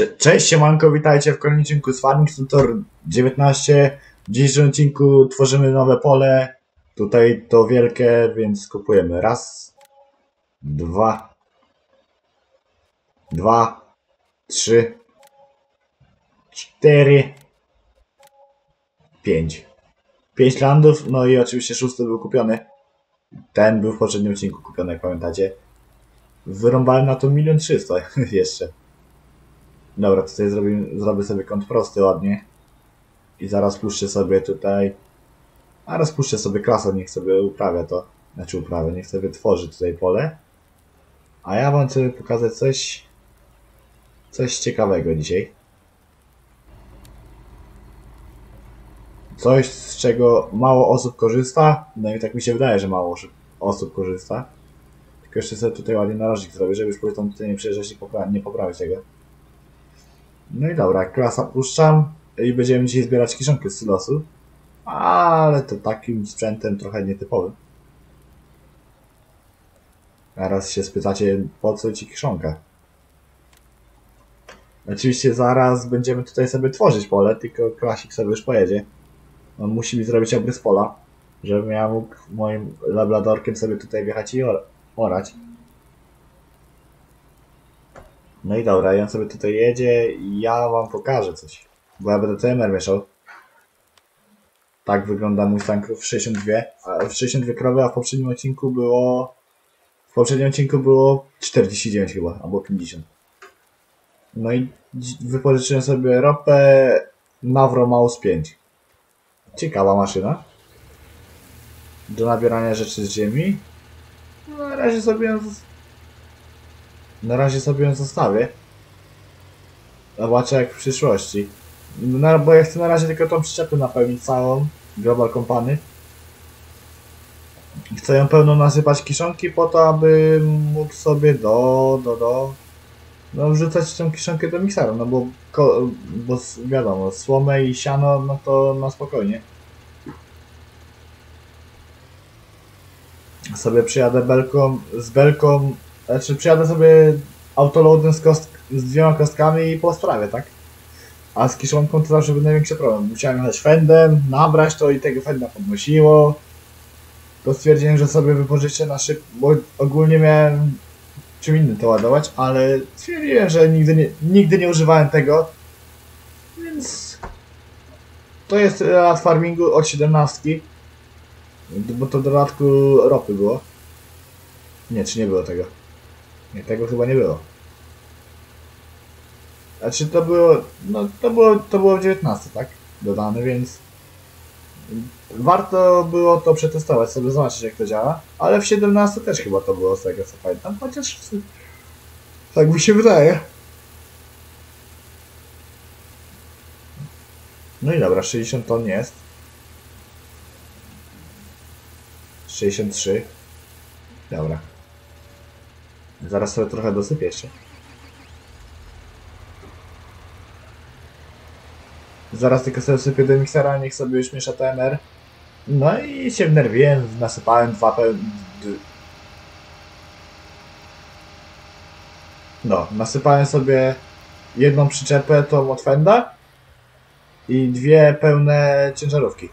Cze Cześć, siemanko, witajcie w kolejnym odcinku z Farming Tutor 19. W dzisiejszym odcinku tworzymy nowe pole. Tutaj to wielkie, więc kupujemy raz, dwa, dwa, trzy, cztery, pięć. Pięć landów, no i oczywiście szósty był kupiony. Ten był w poprzednim odcinku kupiony, jak pamiętacie. Wyrąbałem na to milion trzysta jeszcze. Dobra, tutaj zrobię, zrobię sobie kąt prosty ładnie. I zaraz puszczę sobie tutaj. A raz puszczę sobie klasę, niech sobie uprawia to. Znaczy uprawia, niech sobie tworzy tutaj pole. A ja wam chcę pokazać coś. Coś ciekawego dzisiaj. Coś, z czego mało osób korzysta. No i tak mi się wydaje, że mało osób- korzysta. Tylko jeszcze sobie tutaj ładnie narożnik zrobię, żeby już tutaj nie przyjeżdżać i nie poprawić tego. No i dobra, klasa puszczam i będziemy dzisiaj zbierać kiszonkę z silosu. Ale to takim sprzętem trochę nietypowym. Teraz się spytacie, po co ci kiszonka? Oczywiście zaraz będziemy tutaj sobie tworzyć pole, tylko klasik sobie już pojedzie. On musi mi zrobić obrys pola, żebym ja mógł moim labladorkiem sobie tutaj wjechać i or- orać. No i dobra, i on sobie tutaj jedzie i ja wam pokażę coś. Bo ja będę TMR mieszał. Tak wygląda mój stan krów w 62. A w 62 krowy, a w poprzednim odcinku było... W poprzednim odcinku było 49 chyba, albo 50. No i wypożyczyłem sobie ropę Navro Mouse 5. Ciekawa maszyna. Do nabierania rzeczy z ziemi. No, na razie sobie na razie sobie ją zostawię. Zobaczę jak w przyszłości. Bo ja chcę na razie tylko tą przyczepę napełnić całą. Global Company. Chcę ją pełną nasypać kiszonki po to, aby mógł sobie do, do, do... No wrzucać tą kiszonkę do miksera, no bo, ko, bo wiadomo, słomę i siano, no to na spokojnie. Sobie przyjadę belką, z belką znaczy przyjadę sobie autoloadem z, kost z dwiema kostkami i po sprawie, tak? A z kiszonką to zawsze był największy problem. Musiałem jechać fendem, nabrać to i tego fenda podnosiło. To stwierdziłem, że sobie wypożyczę na szyb, bo ogólnie miałem czym innym to ładować, ale stwierdziłem, że nigdy nie, nigdy nie używałem tego. Więc to jest lat farmingu od 17. Bo to w dodatku ropy było. Nie, czy nie było tego? Nie, tego chyba nie było. Znaczy to było, no to było, to było w 19, tak? Dodane, więc warto było to przetestować, sobie zobaczyć jak to działa, ale w 17 też chyba to było z tego co pamiętam, chociaż tak mi się wydaje. No i dobra, 60 ton jest. 63. Dobra. Zaraz sobie trochę dosypię jeszcze. Zaraz tylko sobie sypię do miksera, niech sobie już miesza TMR. No i się wnerwiłem, nasypałem dwa pełne... No, nasypałem sobie jedną przyczepę, tą od Fenda i dwie pełne ciężarówki.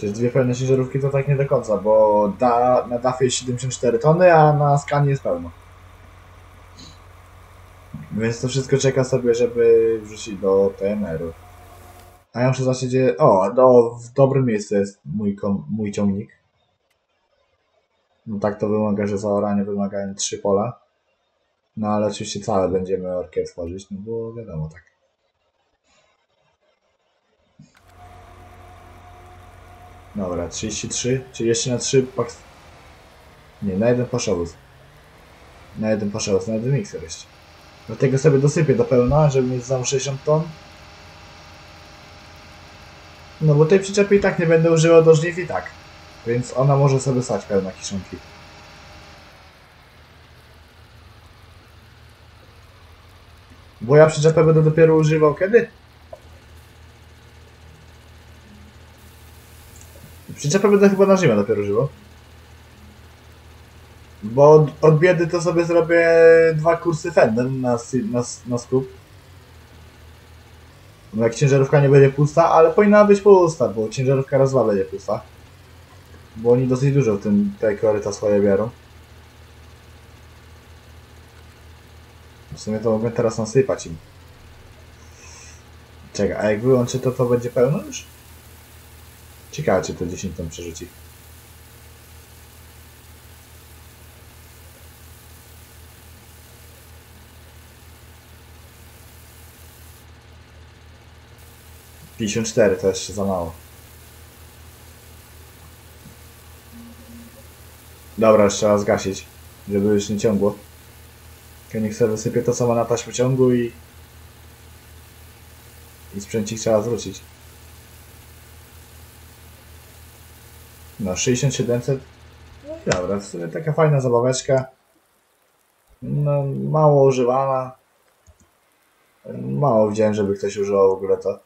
Przecież dwie pełne ciężarówki to tak nie do końca, bo da, na DAF jest 74 tony, a na skanie jest pełno. Więc to wszystko czeka sobie, żeby wrzucić do TMR-u. A ja muszę zobaczyć, gdzie... O, do, w dobrym miejscu jest mój, kom, mój ciągnik. No tak to wymaga, że za oranie wymagają trzy pola. No ale oczywiście całe będziemy orkę tworzyć, no bo wiadomo tak. Dobra, 33, czyli jeszcze na 3 pak... Nie, na jeden paszowóz. Na jeden paszowóz, na jeden mikser jeszcze. Dlatego sobie dosypię do pełna, żeby mieć znowu 60 ton. No bo tej przyczepy i tak nie będę używał do żniw i tak. Więc ona może sobie stać pełna kiszonki. Bo ja przyczepę będę dopiero używał kiedy? Przyczepę będę chyba na zimę dopiero używał. Bo od, od biedy to sobie zrobię dwa kursy Fendem na, na, na skup. No jak ciężarówka nie będzie pusta, ale powinna być pusta, bo ciężarówka raz dwa będzie pusta. Bo oni dosyć dużo w tym te koryta swoje biorą. W sumie to mogę teraz nasypać im. Czekaj, a jak wyłączę to, to będzie pełno już? Ciekawe, czy to 10 ton przerzuci. Pięćdziesiąt cztery to jeszcze za mało. Dobra, już trzeba zgasić, żeby już nie ciągło. Niech sobie wysypie to, ma na taśmociągu i... I sprzęcik trzeba zwrócić. No, 6700. No i dobra, sumie taka fajna zabaweczka. No, mało używana. Mało widziałem, żeby ktoś używał w ogóle to.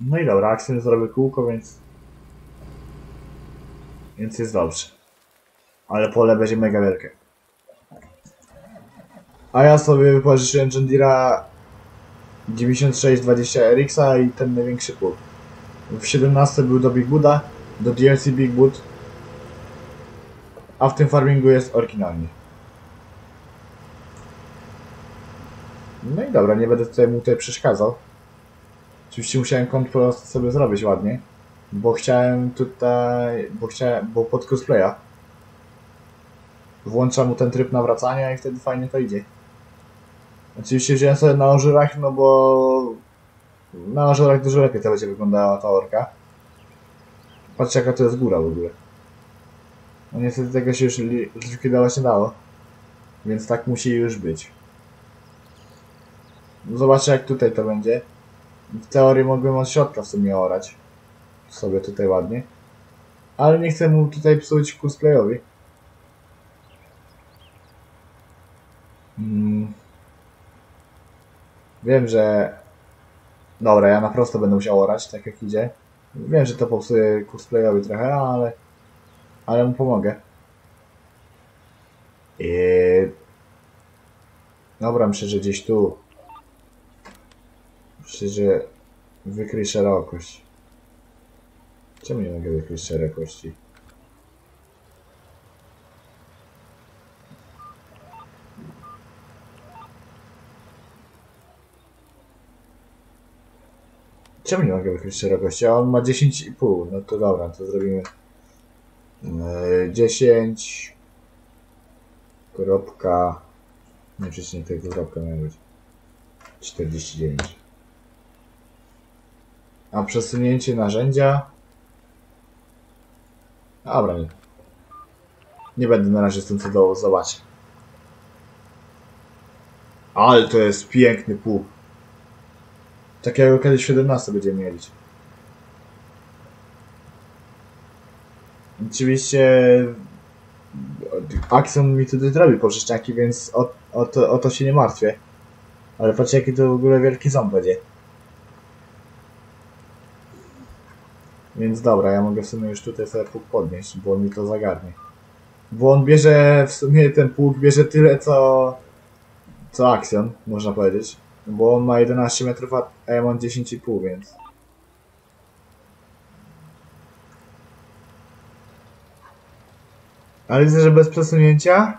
No i dobra, akcję zrobię kółko, więc... Więc jest dobrze. Ale pole będzie mega wielkie. A ja sobie wypożyczyłem John Deere'a 9620 RX-a i ten największy pług. W 17 był do Big Buda, do DLC Big Boot, a w tym farmingu jest oryginalnie. No i dobra, nie będę tutaj mu tutaj przeszkadzał. Oczywiście musiałem kontrolę sobie zrobić ładnie, bo chciałem tutaj, bo chciałem, bo pod cosplaya włączam mu ten tryb nawracania i wtedy fajnie to idzie. Oczywiście wziąłem sobie na ożurach, no bo na ożurach dużo lepiej to będzie wyglądała ta orka. Patrzcie jaka to jest góra w ogóle. No niestety tego się już li- zlikwidować nie dało. Więc tak musi już być. Zobaczę jak tutaj to będzie. W teorii mogłem od środka w sumie orać. Sobie tutaj ładnie. Ale nie chcę mu tutaj psuć cosplayowi. Mm. Wiem, że... Dobra, ja na prosto będę musiał orać, tak jak idzie. Wiem, że to popsuje cosplayowi trochę, ale... Ale mu pomogę. I... Dobra, myślę, że gdzieś tu. Myślę, że wykryj szerokość. Czemu nie mogę wykryć szerokości? Czemu nie mogę wykryć szerokości? A on ma 10,5. No to dobra, to zrobimy. Yy, 10. Kropka. Nie przecież tego kropka miała być. 49. A przesunięcie narzędzia. Dobra, nie. Nie będę na razie z tym co do zobaczyć. Ale to jest piękny pług. Takiego kiedyś w 17 będziemy mieli. Oczywiście Axon mi tutaj zrobi pożyczaki, więc o, o, to, o to się nie martwię. Ale patrzcie jaki to w ogóle wielki ząb będzie. Więc dobra, ja mogę w sumie już tutaj sobie pług podnieść, bo mi to zagarnie. Bo on bierze, w sumie ten pług bierze tyle co, co Axion, można powiedzieć. Bo on ma 11 metrów, a ja mam 10,5, więc... Ale widzę, że bez przesunięcia.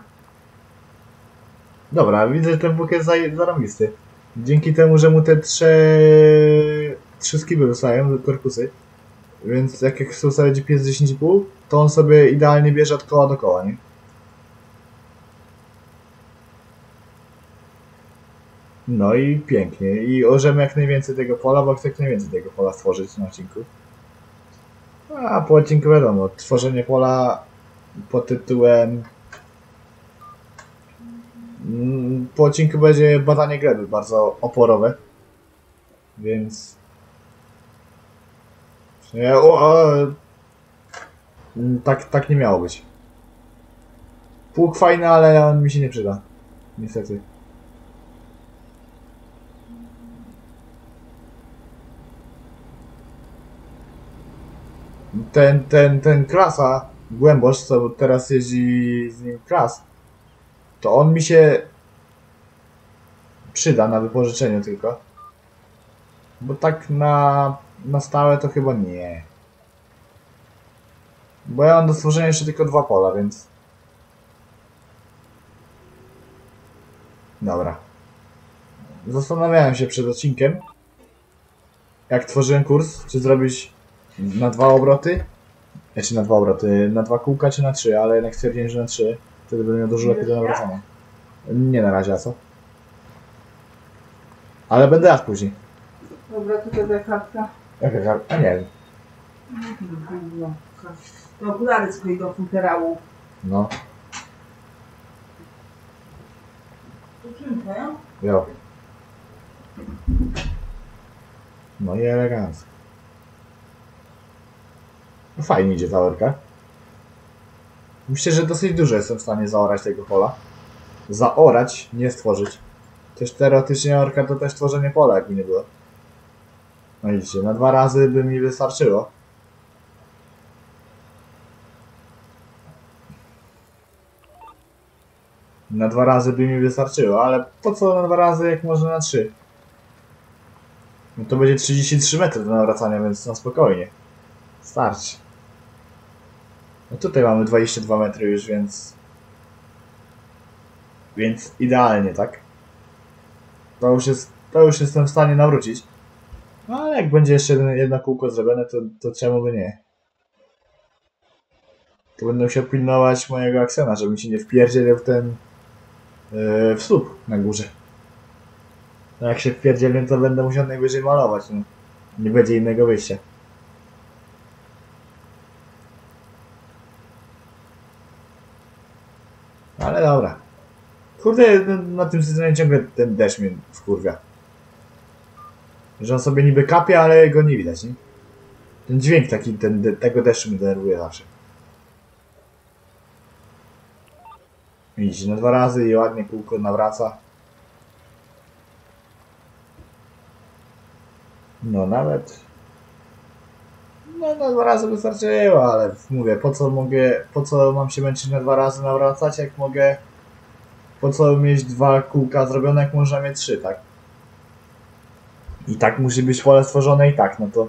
Dobra, widzę, że ten pług jest zarąbisty. Dzięki temu, że mu te trzy, trzy skiby dostają, korpusy. Więc jak jak sobie GPS 10,5, to on sobie idealnie bierze od koła do koła, nie? No i pięknie. I orzemy jak najwięcej tego pola, bo chcę jak najwięcej tego pola stworzyć na odcinku. A po odcinku wiadomo, tworzenie pola pod tytułem... Mm, Po odcinku będzie badanie gleby, bardzo oporowe. Więc... Nie, o, o, Mm, tak, tak nie miało być. Pług fajny, ale on mi się nie przyda. Niestety. Ten, ten, ten klasa Głębosz, co teraz jeździ z nim klas, to on mi się przyda na wypożyczeniu tylko. Bo tak na, na stałe to chyba nie. Bo ja mam do stworzenia jeszcze tylko dwa pola, więc... Dobra. Zastanawiałem się przed odcinkiem, jak tworzyłem kurs, czy zrobić na dwa obroty, znaczy na dwa obroty, na dwa kółka, czy na trzy, ale jednak stwierdziłem, że na trzy. Wtedy będę miał dużo lepiej do nawracania. Nie na razie, a co? Ale będę jadł później. Dobra, tutaj ta kartka. Jaka karta? A nie wiem. No, to okulary z twojego futerału. No, jo. No i elegancko. No fajnie idzie ta orka. Myślę, że dosyć dużo jestem w stanie zaorać tego pola. Zaorać, nie stworzyć. Też teoretycznie orka to też tworzenie pola, jakby nie było. No widzicie, na dwa razy by mi wystarczyło. Na dwa razy by mi wystarczyło, ale po co na dwa razy, jak można na trzy? No to będzie 33 metry do nawracania, więc na spokojnie. Starczy. No tutaj mamy 22 metry już, więc... Więc idealnie, tak? To już jest... To już jestem w stanie nawrócić. No ale jak będzie jeszcze jedno, kółko zrobione, to, to czemu by nie? To będę musiał pilnować mojego aksena, żeby mi się nie wpierdzielił w ten... Yy, w słup na górze. No jak się wpierdzielę, to będę musiał najwyżej malować. No. Nie będzie innego wyjścia. Ale dobra. Kurde, na- na tym sezonie ciągle ten deszcz mnie wkurwia. Że on sobie niby kapie, ale go nie widać, nie? Ten dźwięk taki, ten, tego deszczu mnie denerwuje zawsze. Widzicie, na dwa razy i ładnie kółko nawraca. No nawet. No na dwa razy wystarczyło, ale mówię, po co mogę, po co mam się męczyć na dwa razy nawracać, jak mogę, po co mieć dwa kółka zrobione, jak można mieć trzy, tak? I tak musi być pole stworzone i tak, no to...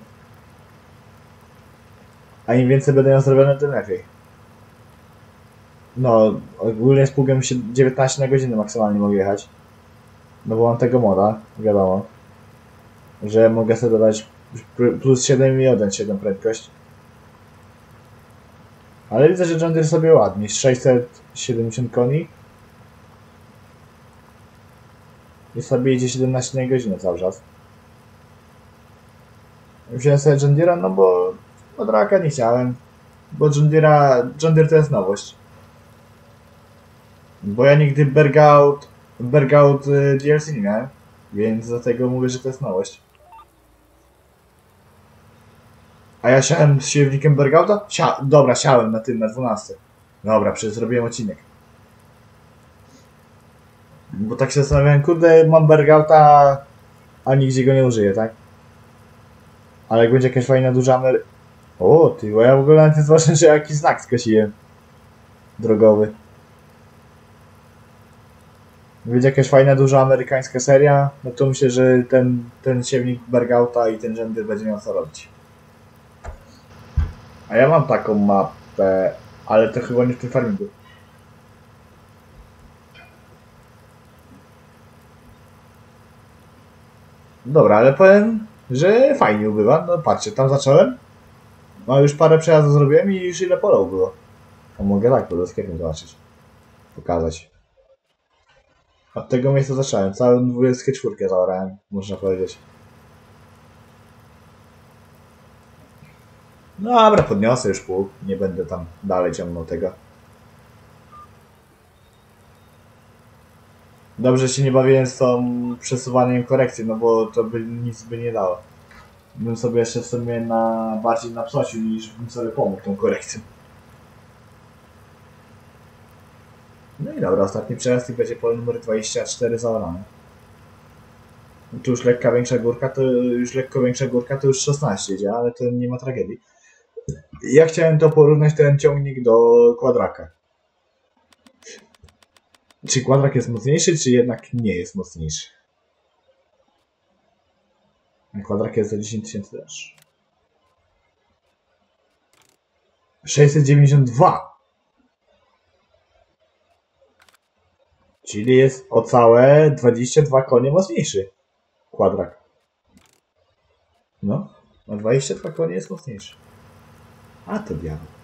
A im więcej będę miał zrobione, tym lepiej. No, ogólnie z pługiem się 19 na godzinę maksymalnie mogę jechać. No bo mam tego moda, wiadomo że mogę sobie dodać pl- plus 7 i 1,7 prędkość. Ale widzę, że John Deere sobie ładnie, 670 koni. I sobie jedzie 17 na godzinę cały czas. Wziąłem sobie John no bo od raka nie chciałem. Bo John Deere'a, to jest nowość. Bo ja nigdy Bergout, Bergout y, DLC nie miałem. Więc dlatego mówię, że to jest nowość. A ja siałem z siewnikiem Bergauta? Sia dobra, siałem na tym, na 12. Dobra, przecież zrobiłem odcinek. Bo tak się zastanawiałem, kurde, mam Bergauta, a nigdzie go nie użyję, tak? Ale jak będzie jakaś fajna duża Amery... O, ty, bo ja w ogóle na tym zobaczyłem, że jakiś znak skosiłem. Drogowy. Będzie jakaś fajna, duża amerykańska seria, no to myślę, że ten, ten siewnik Bergauta i ten rzędy będzie miał co robić. A ja mam taką mapę, ale to chyba nie w tym farmingu. Dobra, ale powiem, że fajnie ubywa. No patrzcie, tam zacząłem. No już parę przejazdów zrobiłem i już ile polał było. No mogę tak, bo skiernie zobaczyć. Pokazać. Od tego miejsca zacząłem. Całą 24 zaorałem, można powiedzieć. No dobra, podniosę już pół. Nie będę tam dalej ciągnął tego. Dobrze się nie bawiłem z tą przesuwaniem korekcji, no bo to by nic by nie dało. Bym sobie jeszcze w sumie na, bardziej napsocił niż bym sobie pomógł tą korekcją. No i dobra, ostatni przejazd i będzie pole numer 24 zaorane. Tu już lekka większa górka, to już lekko większa górka, to już 16 idzie, ale to nie ma tragedii. Ja chciałem to porównać ten ciągnik do kwadraka. Czy kwadrak jest mocniejszy, czy jednak nie jest mocniejszy? Kwadrak jest za 10 tysięcy też. 692! Czyli jest o całe 22 konie mocniejszy. Kwadrak. No, o 22 konie jest mocniejszy. A to diabeł.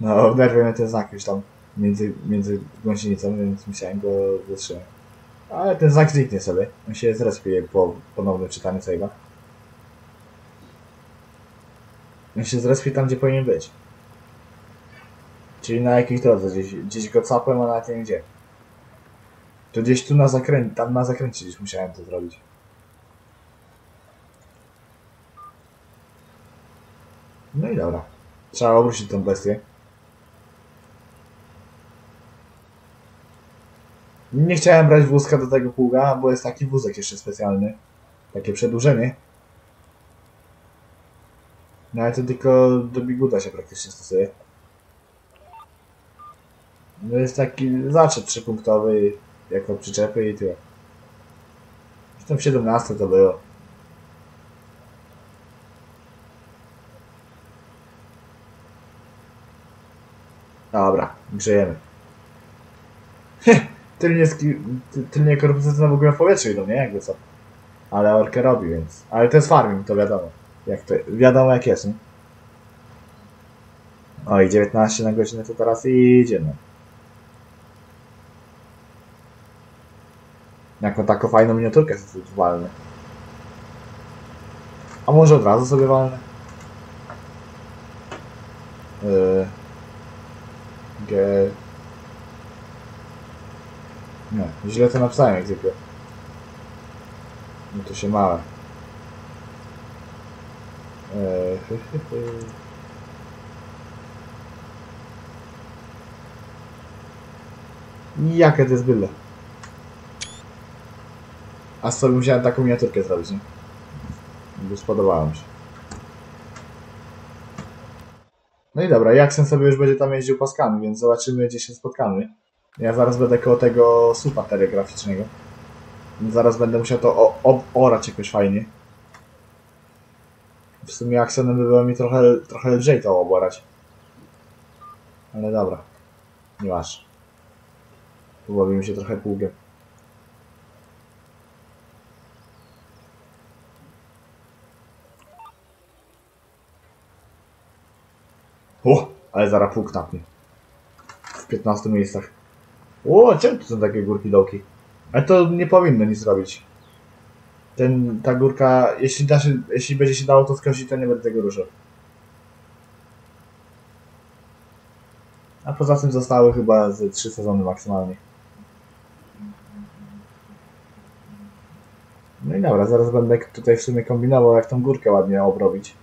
No, oderwie mnie ten znak już tam między, między gąsienicą, więc musiałem go zatrzymać. Ale ten znak zniknie sobie. On się zrespie po ponownym czytaniu save'a. On się zrespie tam, gdzie powinien być. Czyli na jakiejś drodze, gdzieś, gdzieś go capłem, a nawet nie gdzie. To gdzieś tu na zakręcie, tam na zakręcie gdzieś musiałem to zrobić. No i dobra. Trzeba obrócić tą bestię. Nie chciałem brać wózka do tego pługa, bo jest taki wózek jeszcze specjalny. Takie przedłużenie. No ale to tylko do biguta się praktycznie stosuje. No jest taki zaczep trzypunktowy jako przyczepy i tyle. Zresztą w 17 to było. Dobra, grzejemy. Tylnie, tylnie korpusy w ogóle w powietrzu idą, nie? Jakby co. Ale orkę robi, więc... Ale to jest farming, to wiadomo. Jak to... Wiadomo jak jest, nie? Oj, 19 na godzinę to teraz idzie, no. Jaką taką fajną miniaturkę sobie walnę. A może od razu sobie walnę? Yy. G... Nie, źle to napisałem jak zwykle. No to się małe. Eee. Jakie to jest byle. A sobie musiałem taką miniaturkę zrobić, nie? Bo spodobało mi się. No i dobra, Jaksen sobie już będzie tam jeździł paskami, więc zobaczymy gdzie się spotkamy. Ja zaraz będę koło tego słupa telegraficznego. Zaraz będę musiał to orać jakoś fajnie. W sumie Aksenem by było mi trochę, trochę lżej to oborać. Ale dobra. Nie masz. Pobawimy się trochę pługiem. O! Ale zaraz pług. W 15 miejscach. O, czemu tu są takie górki dołki? Ale to nie powinno nic robić. Ten, ta górka, jeśli, da się, jeśli będzie się dało to skosić, to nie będę tego ruszał. A poza tym zostały chyba ze 3 sezony maksymalnie. No i dobra, zaraz będę tutaj w sumie kombinował, jak tą górkę ładnie obrobić.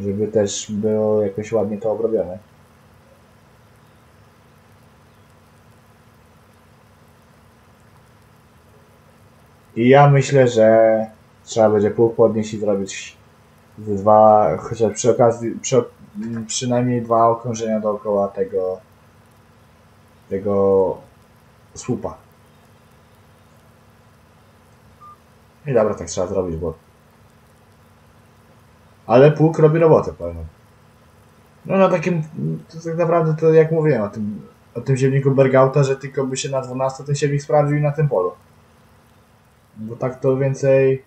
Żeby też było jakoś ładnie to obrobione. I ja myślę, że trzeba będzie pług podnieść i zrobić dwa, chociaż przy okazji, przy, przynajmniej dwa okrążenia dookoła tego tego słupa. I dobra, tak trzeba zrobić, bo ale pług robi robotę, powiem. No na takim, tak naprawdę to jak mówiłem o tym, o tym ziemniku Bergauta, że tylko by się na 12 ten siewnik sprawdził i na tym polu. Bo tak to więcej,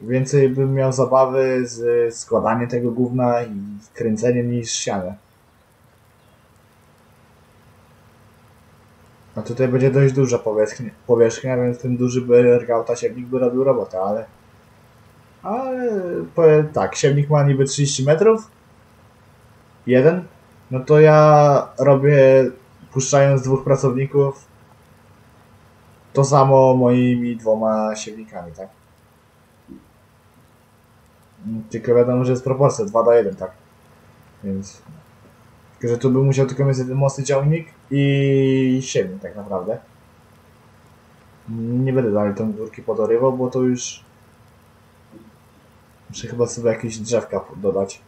więcej bym miał zabawy z składaniem tego gówna i kręceniem niż siane. A tutaj będzie dość duża powierzchnia, powierzchnia więc ten duży Bergauta siewnik by robił robotę, ale ale powiem tak, siewnik ma niby 30 metrów. Jeden. No to ja robię, puszczając dwóch pracowników, to samo moimi dwoma siewnikami, tak? Tylko wiadomo, że jest proporcja 2 do 1, tak? Więc Tylko, że tu bym musiał tylko mieć jeden mocny ciągnik i siedmiu tak naprawdę. Nie będę dalej tą górki podorywał, bo to już... Muszę chyba sobie jakieś drzewka dodać.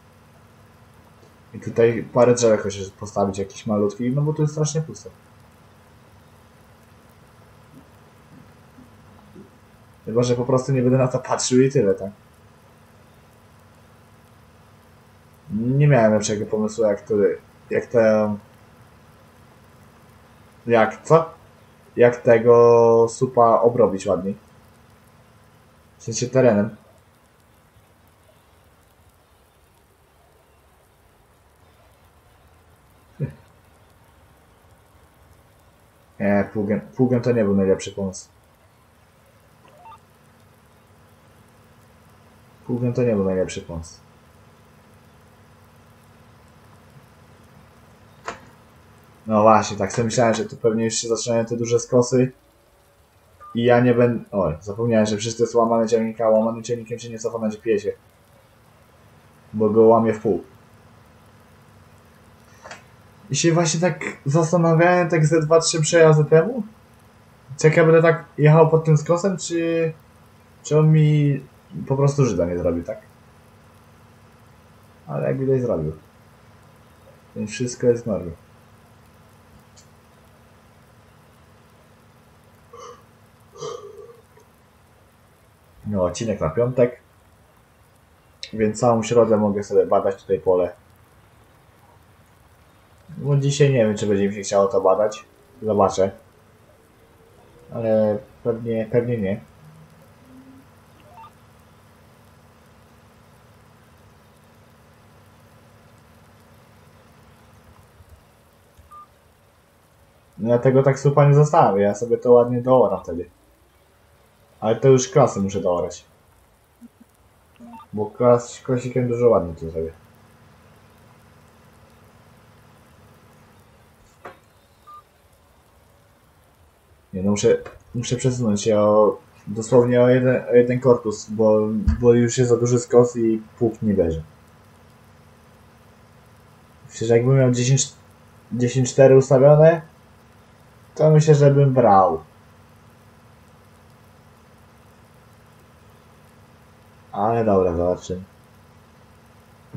I tutaj parę drzewek chociaż postawić, jakiś malutki, no bo tu jest strasznie pusto. Chyba, że po prostu nie będę na to patrzył i tyle, tak? Nie miałem lepszego pomysłu, jak to, jak te... Jak, co? Jak tego supa obrobić ładniej. W sensie terenem. Nie, pługiem, pługiem to nie był najlepszy pomysł. Pługiem to nie był najlepszy pomysł. No właśnie, tak sobie myślałem, że tu pewnie już się zaczynają te duże skosy. I ja nie będę... Oj, zapomniałem, że przecież to jest łamany ciągnik, a łamanym ciągnikiem się nie cofa na GPS-ie. Bo go łamie w pół. I się właśnie tak zastanawiałem, tak ze 2-3 przejazdy temu. Czy jak ja będę tak jechał pod tym skosem, czy... Czy on mi po prostu Żyda nie zrobi, tak? Ale jak widać zrobił. Więc wszystko jest w normie. No, odcinek na piątek. Więc całą środę mogę sobie badać tutaj pole. No dzisiaj nie wiem, czy będzie mi się chciało to badać. Zobaczę. Ale pewnie, pewnie nie. Ja tego tak supa nie zostawię, ja sobie to ładnie dooram wtedy. Ale to już klasy muszę doorać. Bo klas, klasikiem dużo ładniej to zrobię. Nie no, muszę, muszę przesunąć się o, dosłownie o jeden, o jeden korpus, bo, bo już jest za duży skos i pług nie bierze. Że jakbym miał 10 10-4 ustawione, to myślę, że bym brał. Ale dobra, zobaczymy.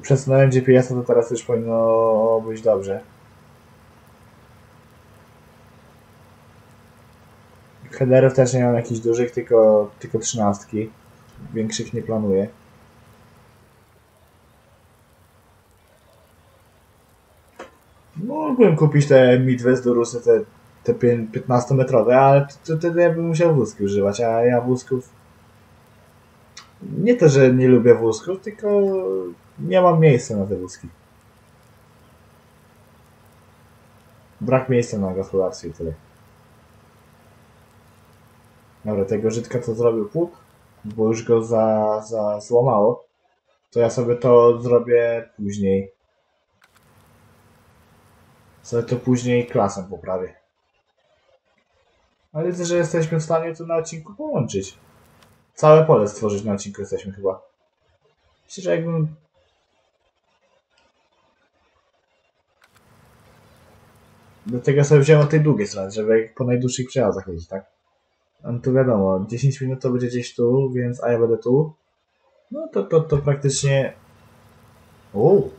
Przesunąłem GPS-a, to teraz już powinno być dobrze. Headerów też nie mam jakichś dużych, tylko, tylko trzynastki. Większych nie planuję. Mógłbym kupić te Midwest Durusy, te, te 15-metrowe, ale wtedy ja bym musiał wózki używać, a ja wózków... Nie to, że nie lubię wózków, tylko nie mam miejsca na te wózki. Brak miejsca na gospodarstwie i tyle. Dobra, tego Żydka to zrobił pług, bo już go za, za złamało. To ja sobie to zrobię później. Sobie to później klasę poprawię. Ale widzę, że jesteśmy w stanie to na odcinku połączyć. Całe pole stworzyć na odcinku jesteśmy chyba. Myślę, że jakbym... Do tego sobie wziąłem od tej długiej strony, żeby po najdłuższych przejazdach jeździć, tak? No to wiadomo, 10 minut to będzie gdzieś tu, więc a ja będę tu. No to, to, to praktycznie... Uuu.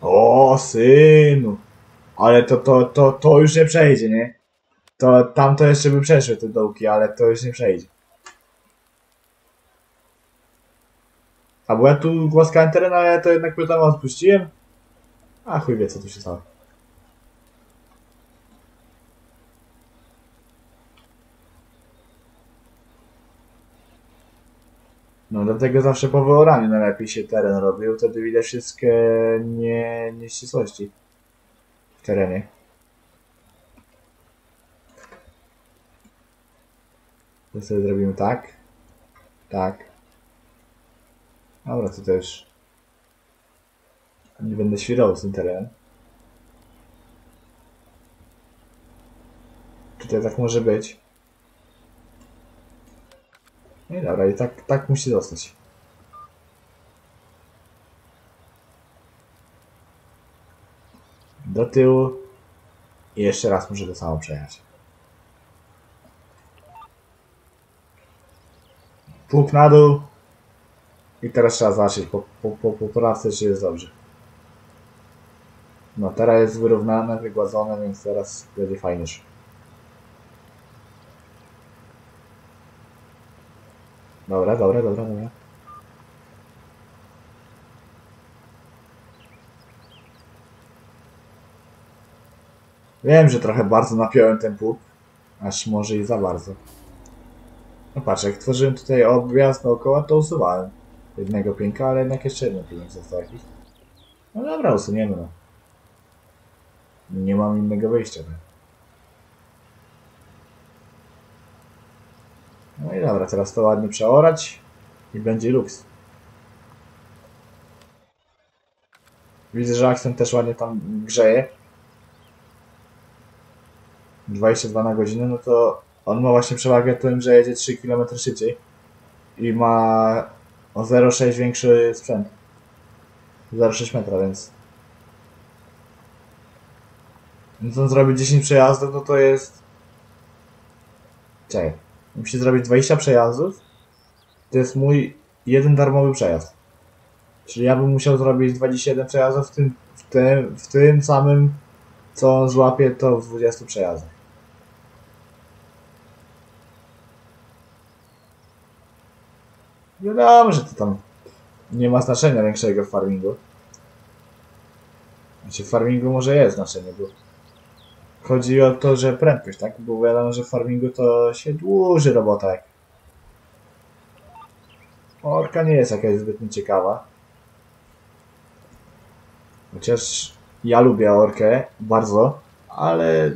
O, synu. Ale to, to, to, to już nie przejdzie, nie? To tam to jeszcze by przeszły te dołki, ale to już nie przejdzie. A bo ja tu głaskałem teren, ale ja to jednak pytam odpuściłem. A chuj wie co tu się stało. No dlatego zawsze po wyoraniu najlepiej się teren robił, wtedy widać wszystkie nie, nieścisłości terenie. To sobie zrobimy tak. Tak. Dobra, to też. Nie będę świrował z tym terenem. Tutaj tak może być. No i dobra, i tak, tak musi zostać. Do tyłu i jeszcze raz muszę to samo przejechać. Pług na dół i teraz trzeba zobaczyć po, po, po, po pracy, czy jest dobrze. No teraz jest wyrównane, wygładzone, więc teraz będzie szło. Dobra, dobra, dobra, dobra. Wiem, że trochę bardzo napiąłem ten pług. Aż może i za bardzo. No patrz, jak tworzyłem tutaj objazd dookoła, to usuwałem jednego pięka, ale jednak jeszcze jeden pięk został jakiś. No dobra, usuniemy no. Nie mam innego wyjścia. Tak. No i dobra, teraz to ładnie przeorać i będzie luks. Widzę, że akcent też ładnie tam grzeje. 22 na godzinę, no to on ma właśnie przewagę tym, że jedzie 3 km szybciej i ma o 0,6 większy sprzęt. 0,6 metra, więc więc on zrobi 10 przejazdów, no to jest... Czekaj. Musi zrobić 20 przejazdów. To jest mój jeden darmowy przejazd. Czyli ja bym musiał zrobić 27 przejazdów w tym, w tym, w tym samym, co on złapie to w 20 przejazdach. Wiadomo, że to tam nie ma znaczenia większego w farmingu. Znaczy w farmingu może jest znaczenie, bo chodzi o to, że prędkość, tak? Bo wiadomo, że w farmingu to się dłuży robota. Jak... Orka nie jest jakaś zbytnio ciekawa. Chociaż ja lubię orkę bardzo, ale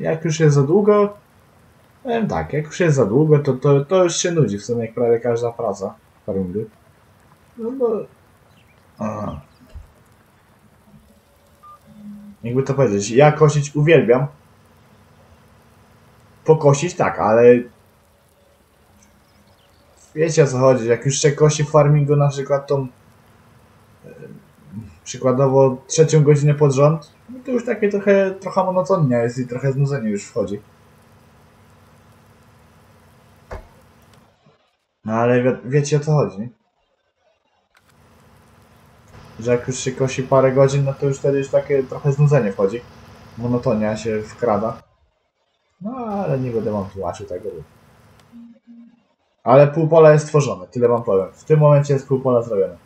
jak już jest za długo, powiem tak, jak już jest za długo, to, to, to już się nudzi w sumie jak prawie każda praca w farmingu. No bo... Aha. Jakby to powiedzieć, ja kosić uwielbiam. Pokosić tak, ale wiecie o co chodzi, jak już się kosi w farmingu na przykład tą e, przykładowo trzecią godzinę pod rząd, no to już takie trochę, trochę monotonia jest i trochę znudzenie już wchodzi. No ale wie, wiecie o co chodzi. Że jak już się kosi parę godzin, no to już wtedy już takie trochę znudzenie wchodzi. Monotonia się wkrada. No ale nie będę wam tłumaczył tego. Ale pół pola jest stworzone, tyle wam powiem. W tym momencie jest pół pola zrobione.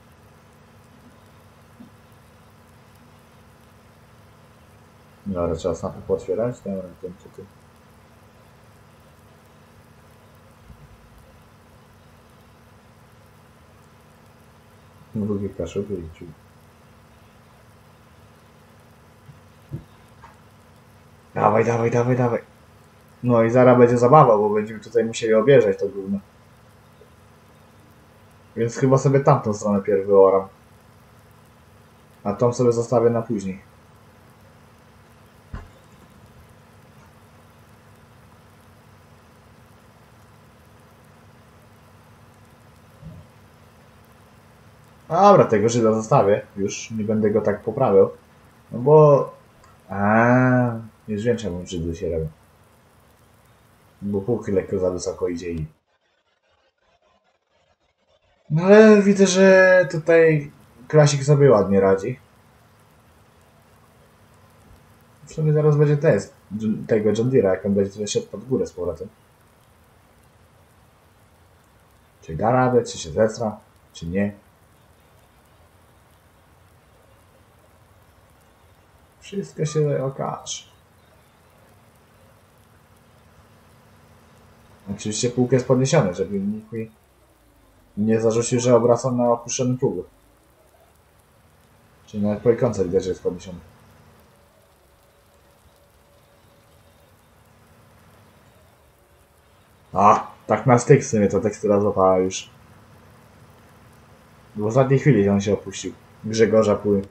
Dobra, trzeba snapy pootwierać. Dobra, ten, Drugi kaszu wyliczył. Dawaj, dawaj, dawaj, dawaj. No i zaraz będzie zabawa, bo będziemy tutaj musieli objeżdżać to gówno. Więc chyba sobie tamtą stronę pierw wyoram. A tą sobie zostawię na później. Dobra, tego Żyda zostawię. Już nie będę go tak poprawiał. No bo... A, już wiem czemu Żydy się robią. Bo półki lekko za wysoko idzie i... No ale widzę, że tutaj klasik sobie ładnie radzi. W sumie zaraz będzie test tego John Deere'a, jak on będzie szedł pod górę z powrotem. Czy da radę, czy się zesra, czy nie. Wszystko się okaże. Oczywiście półk jest podniesiony, żeby nikt mi nie zarzucił, że obracam na opuszczonym pługu. Czyli nawet po ikonce widać, że jest podniesiony. A, tak na styk w sumie ta tekstura złapała już. W ostatniej chwili on się opuścił. Grzegorza pół.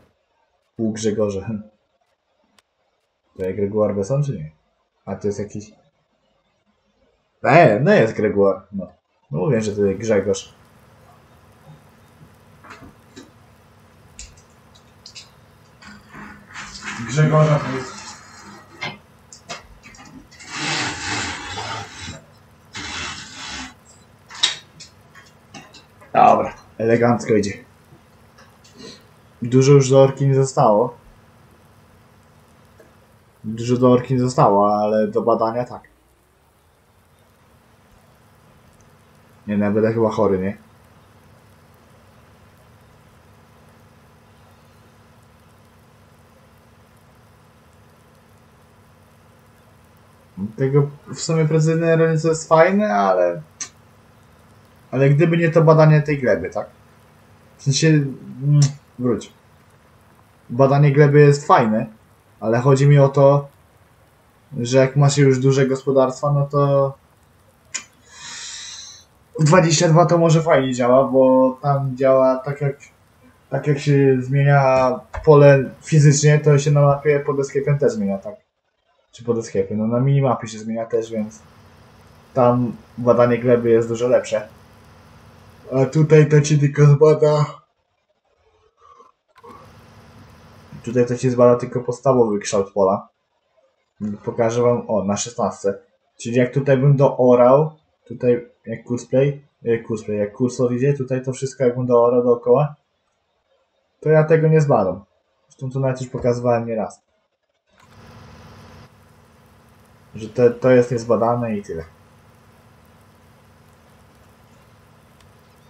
Pół Grzegorza. To jak Gregoire Besson, czy nie? A to jest jakiś... E, no jest Gregoire, no. No mówię, że to jest Grzegorz. Grzegorza to jest... Dobra, elegancko idzie. Dużo już do orki nie zostało. Dużo do orki nie zostało, ale do badania tak. Nie, no będę chyba chory, nie? Tego w sumie precyzyjne rolnictwo jest fajne, ale... Ale gdyby nie to badanie tej gleby, tak? W sensie... Mm, wróć. Badanie gleby jest fajne, ale chodzi mi o to, że jak masz już duże gospodarstwa, no to... 22 to może fajnie działa, bo tam działa tak jak... Tak jak się zmienia pole fizycznie, to się na mapie pod escape'em też zmienia, tak? czy pod escape. No na minimapie się zmienia też, więc tam badanie gleby jest dużo lepsze. A tutaj to ci tylko zbada. Tutaj to ci zbada tylko podstawowy kształt pola. Pokażę wam, o, na 16. Czyli jak tutaj bym doorał, tutaj jak cosplay, jak cosplay, jak kursor idzie, tutaj to wszystko jakbym doorał dookoła, to ja tego nie zbadam. Zresztą to nawet już pokazywałem nie raz. że to, to jest niezbadane i tyle.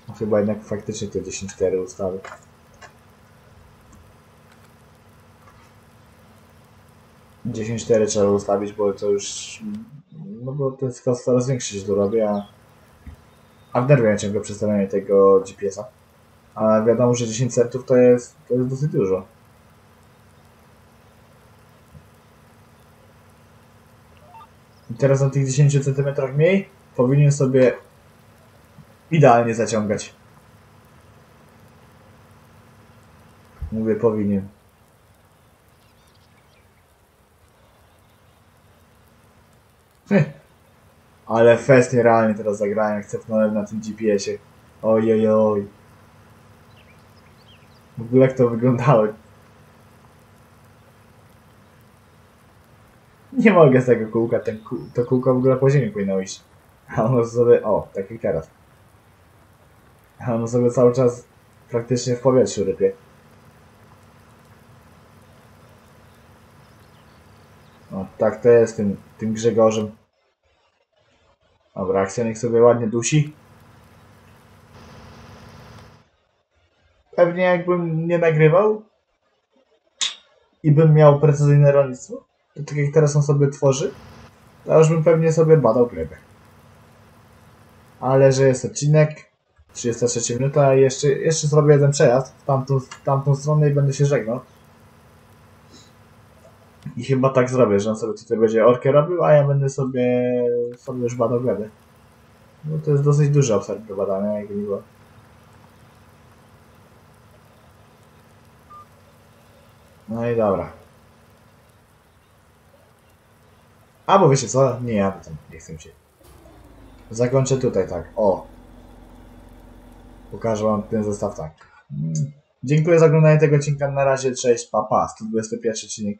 No, chyba jednak faktycznie to 10.4 ustawy. Dziesięć cztery trzeba ustawić, bo to już. No bo to jest coraz- większy się tu robi, a. A wnerwia ciągle przedstawianie tego GPS-a. A wiadomo, że 10 centów to jest, to jest dosyć dużo. I teraz na tych 10 cm mniej powinien sobie idealnie zaciągać. Mówię powinien. Ale fest nierealnie teraz zagrałem, jak cofnąłem na tym GPS-ie. Oj, oj, oj. W ogóle jak to wyglądało. Nie mogę z tego kółka, ten kół, to kółko w ogóle po ziemi powinno iść. A ono sobie, o, tak jak teraz. A ono sobie cały czas praktycznie w powietrzu rypie. O, tak to jest tym, tym Grzegorzem. Dobra, akcjonik sobie ładnie dusi. Pewnie jakbym nie nagrywał i bym miał precyzyjne rolnictwo, to tak jak teraz on sobie tworzy, to już bym pewnie sobie badał glebę. Ale że jest odcinek, 33 minuta jeszcze, jeszcze zrobię jeden przejazd w tamtą, w tamtą stronę i będę się żegnał. I chyba tak zrobię, że on sobie tutaj będzie orkę robił, a ja będę sobie, sobie już badał glebę. No to jest dosyć duży obszar do badania, jakby nie było. No i dobra. Albo wiecie co? Nie, ja tam nie chcę się. Zakończę tutaj tak. O. Pokażę wam ten zestaw tak. Mm. Dziękuję za oglądanie tego odcinka. Na razie, cześć, papa. 121 odcinek.